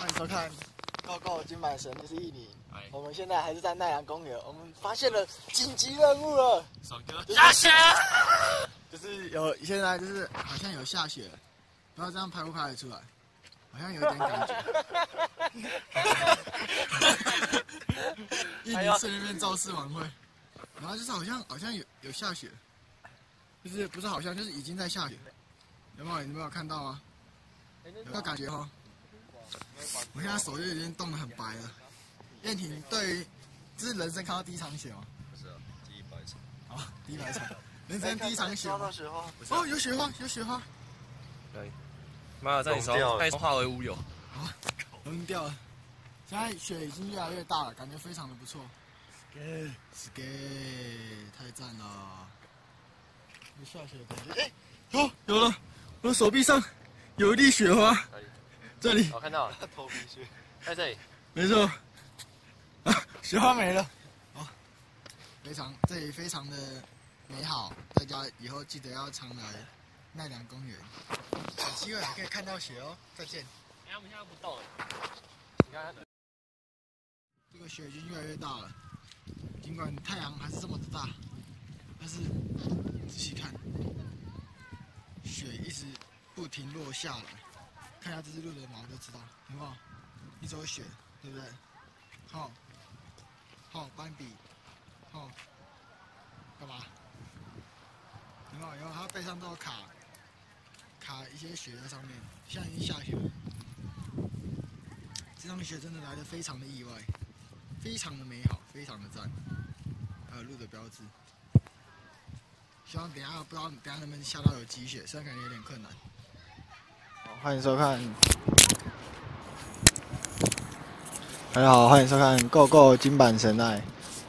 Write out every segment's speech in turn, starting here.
欢迎收看《Go Go 金满神》，这是易宁哎。我们现在还是在奈良公园，我们发现了紧急任务了，爽哥，下雪，就是有现在就是好像有下雪，不知道这样拍不拍得出来，好像有点感觉。易宁顺便造势晚会，然后就是好像好像有有下雪，就是不是好像就是已经在下雪，有没有有没有看到啊？有没有感觉哈？我现在手就已经冻得很白了。燕婷对于这是人生看到第一场雪吗？不是啊，第一百场，啊，第一百场，人生第一场雪吗？雪花，哦，有雪花，有雪花，可以妈的，在你手上，化为乌有。扔掉了。现在雪已经越来越大了，感觉非常的不错。Ski，太赞了！有下雪的感觉。哎，有有了，我的手臂上有一粒雪花，这里我看到了，头皮屑，在这里。没错。啊，雪花没了。好，非常这里非常的美好，大家以后记得要常来奈良公园，有机会还可以看到雪哦。再见。哎，我们现在不动了。你看，这个雪已经越来越大了，尽管太阳还是这么的大，但是仔细看，雪一直不停落下来。看一下这只鹿的毛就知道，有没有？一周雪，对不对？好，好，斑比，好，干嘛？有没有？有没有？它背上都有卡卡一些雪在上面，现在已经下雪了。这场雪真的来的非常的意外，非常的美好，非常的赞。还有鹿的标志，希望等下不知道等下能不能下到有积雪，虽然感觉有点困难。欢迎收看。大家好，欢迎收看《Go Go 金版神奈》。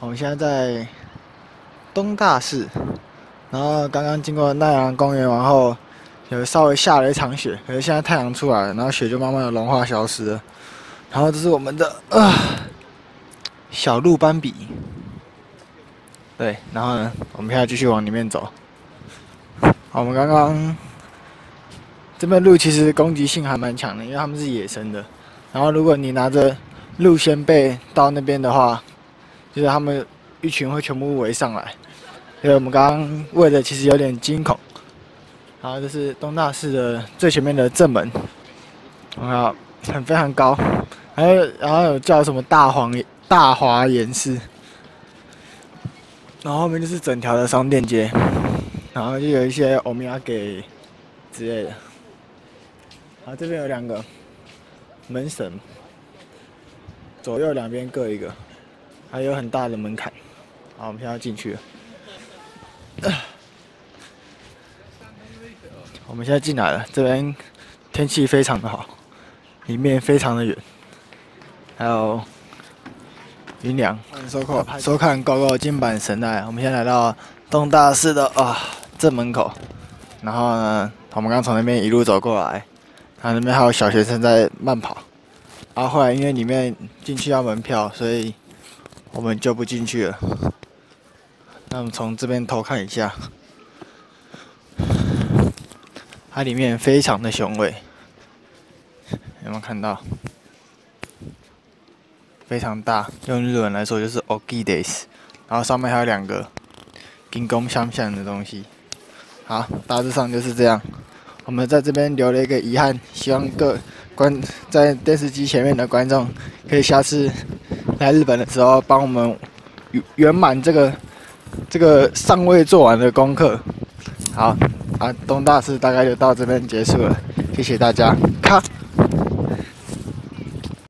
我们现在在东大寺，然后刚刚经过奈良公园然后，有稍微下了一场雪，可是现在太阳出来了，然后雪就慢慢的融化消失了。然后这是我们的啊小鹿斑比，对，然后呢，我们现在继续往里面走。好我们刚刚这边鹿其实攻击性还蛮强的，因为它们是野生的。然后如果你拿着鹿仙贝到那边的话，就是它们一群会全部围上来，所以我们刚刚喂的其实有点惊恐。然后这是东大寺的最前面的正门，我看很非常高。还有，然后有叫什么大黄大华岩寺，然后后面就是整条的商店街，然后就有一些欧米亚给之类的。然后这边有两个。门神，左右两边各一个，还有很大的门槛。好，我们现在要进去。了。我们现在进来了，这边天气非常的好，里面非常的远。还有云凉，欢迎收看收看《高高金版神奈》。我们现在来到东大寺的啊正门口，然后呢，我们刚从那边一路走过来，然后那边还有小学生在慢跑。然后后来因为里面进去要门票，所以我们就不进去了。那我们从这边偷看一下，它里面非常的雄伟，有没有看到？非常大，用日文来说就是 Ogides，然后上面还有两个金宫相像的东西。好，大致上就是这样。我们在这边留了一个遗憾，希望各观在电视机前面的观众可以下次来日本的时候帮我们圆圆满这个这个尚未做完的功课。好，啊，东大寺大概就到这边结束了，谢谢大家。